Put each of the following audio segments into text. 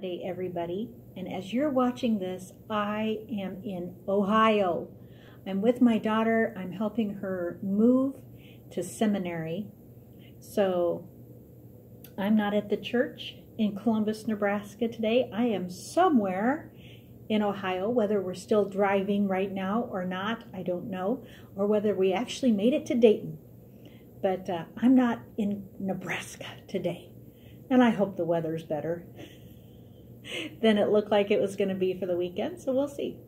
Day, everybody. And as you're watching this, I am in Ohio. I'm with my daughter. I'm helping her move to seminary. So I'm not at the church in Columbus, Nebraska today. I am somewhere in Ohio, whether we're still driving right now or not, I don't know, or whether we actually made it to Dayton. But uh, I'm not in Nebraska today. And I hope the weather's better than it looked like it was going to be for the weekend, so we'll see.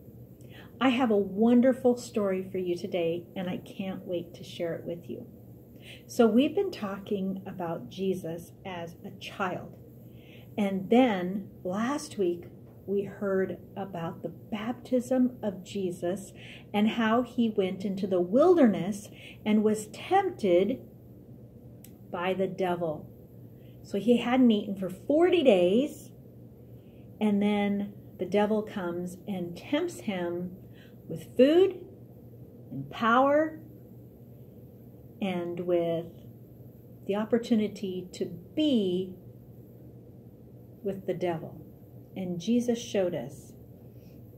I have a wonderful story for you today, and I can't wait to share it with you. So, we've been talking about Jesus as a child. And then last week, we heard about the baptism of Jesus and how he went into the wilderness and was tempted by the devil. So, he hadn't eaten for 40 days and then the devil comes and tempts him with food and power and with the opportunity to be with the devil. And Jesus showed us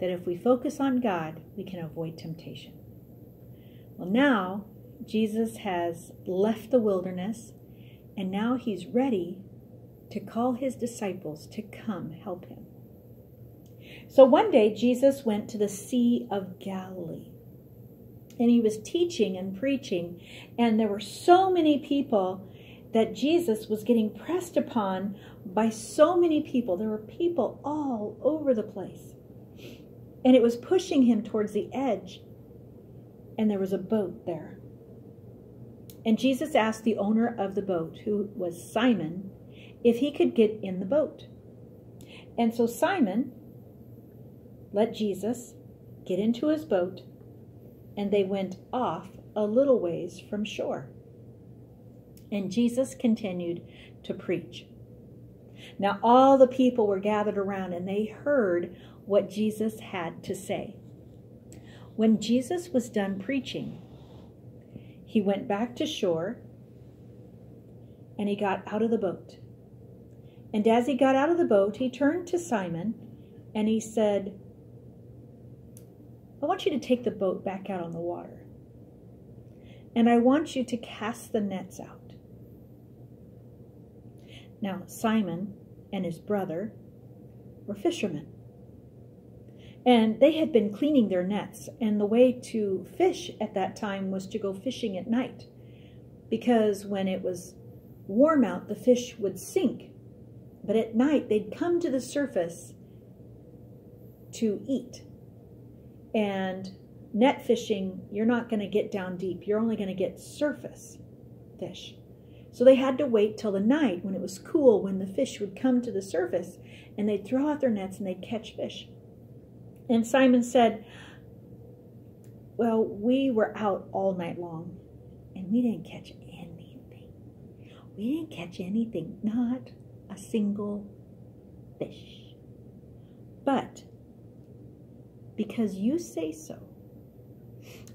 that if we focus on God, we can avoid temptation. Well, now Jesus has left the wilderness and now he's ready to call his disciples to come help him. So one day Jesus went to the Sea of Galilee and he was teaching and preaching, and there were so many people that Jesus was getting pressed upon by so many people. There were people all over the place. And it was pushing him towards the edge. And there was a boat there. And Jesus asked the owner of the boat, who was Simon, if he could get in the boat. And so Simon let Jesus get into his boat, and they went off a little ways from shore. And Jesus continued to preach. Now, all the people were gathered around and they heard what Jesus had to say. When Jesus was done preaching, he went back to shore and he got out of the boat. And as he got out of the boat, he turned to Simon and he said, I want you to take the boat back out on the water. And I want you to cast the nets out. Now, Simon and his brother were fishermen. And they had been cleaning their nets. And the way to fish at that time was to go fishing at night. Because when it was warm out, the fish would sink. But at night, they'd come to the surface to eat. And net fishing, you're not going to get down deep. You're only going to get surface fish. So they had to wait till the night when it was cool, when the fish would come to the surface, and they'd throw out their nets and they'd catch fish. And Simon said, Well, we were out all night long, and we didn't catch anything. We didn't catch anything, not a single fish. But because you say so.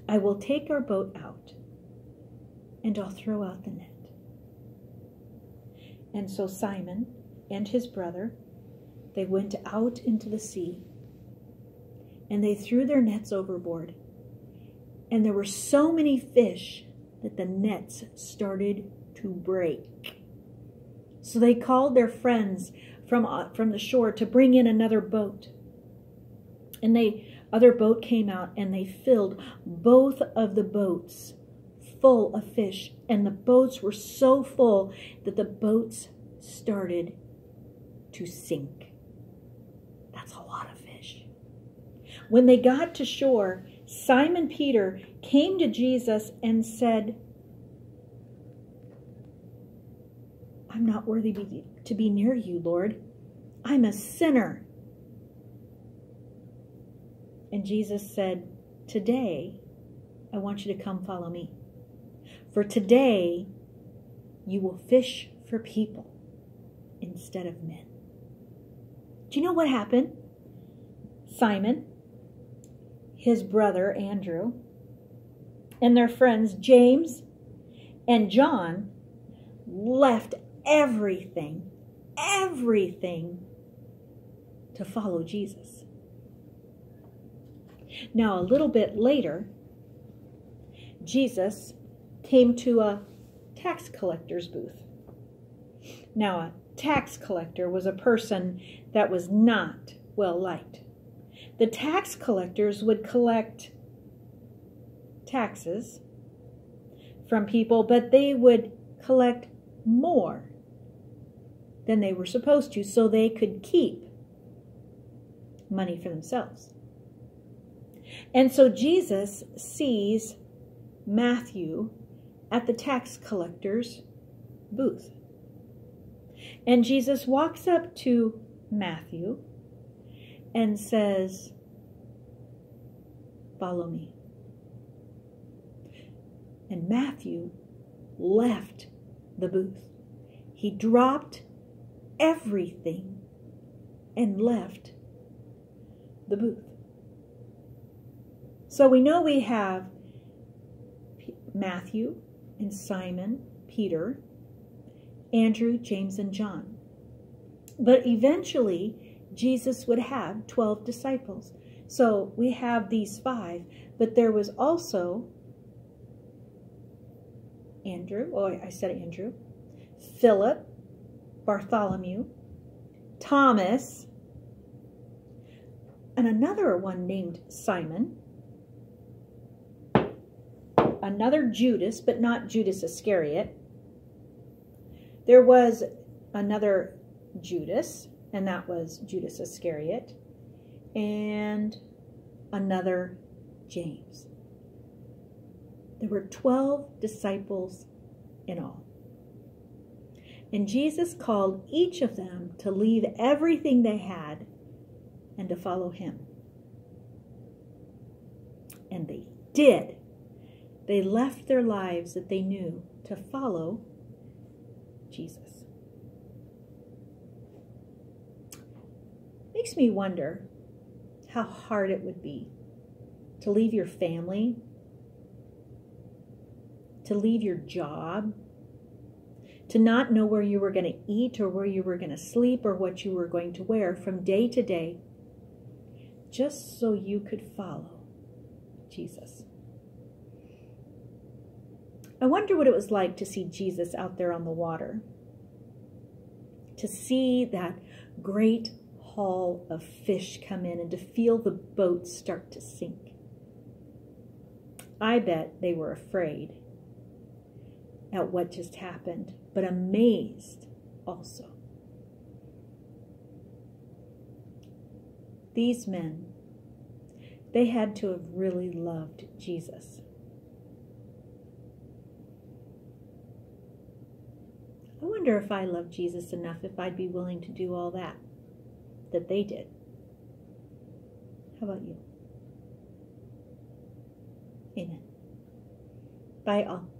I will take our boat out and I'll throw out the net. And so Simon and his brother, they went out into the sea and they threw their nets overboard. And there were so many fish that the nets started to break. So they called their friends from, uh, from the shore to bring in another boat. And they other boat came out and they filled both of the boats full of fish. And the boats were so full that the boats started to sink. That's a lot of fish. When they got to shore, Simon Peter came to Jesus and said, I'm not worthy to be near you, Lord. I'm a sinner. And Jesus said, Today, I want you to come follow me. For today, you will fish for people instead of men. Do you know what happened? Simon, his brother Andrew, and their friends James and John left everything, everything to follow Jesus. Now, a little bit later, Jesus came to a tax collector's booth. Now, a tax collector was a person that was not well liked. The tax collectors would collect taxes from people, but they would collect more than they were supposed to so they could keep money for themselves. And so Jesus sees Matthew at the tax collector's booth. And Jesus walks up to Matthew and says, Follow me. And Matthew left the booth. He dropped everything and left the booth. So we know we have Matthew and Simon, Peter, Andrew, James, and John. But eventually, Jesus would have 12 disciples. So we have these five, but there was also Andrew, oh, I said Andrew, Philip, Bartholomew, Thomas, and another one named Simon, another Judas, but not Judas Iscariot. There was another Judas, and that was Judas Iscariot, and another James. There were 12 disciples in all. And Jesus called each of them to leave everything they had and to follow him. And they did. They left their lives that they knew to follow Jesus. Makes me wonder how hard it would be to leave your family, to leave your job, to not know where you were going to eat or where you were going to sleep or what you were going to wear from day to day, just so you could follow Jesus. I wonder what it was like to see Jesus out there on the water, to see that great haul of fish come in and to feel the boat start to sink. I bet they were afraid at what just happened, but amazed also. These men, they had to have really loved Jesus. I wonder if I love Jesus enough if I'd be willing to do all that that they did. How about you? Amen. Bye all.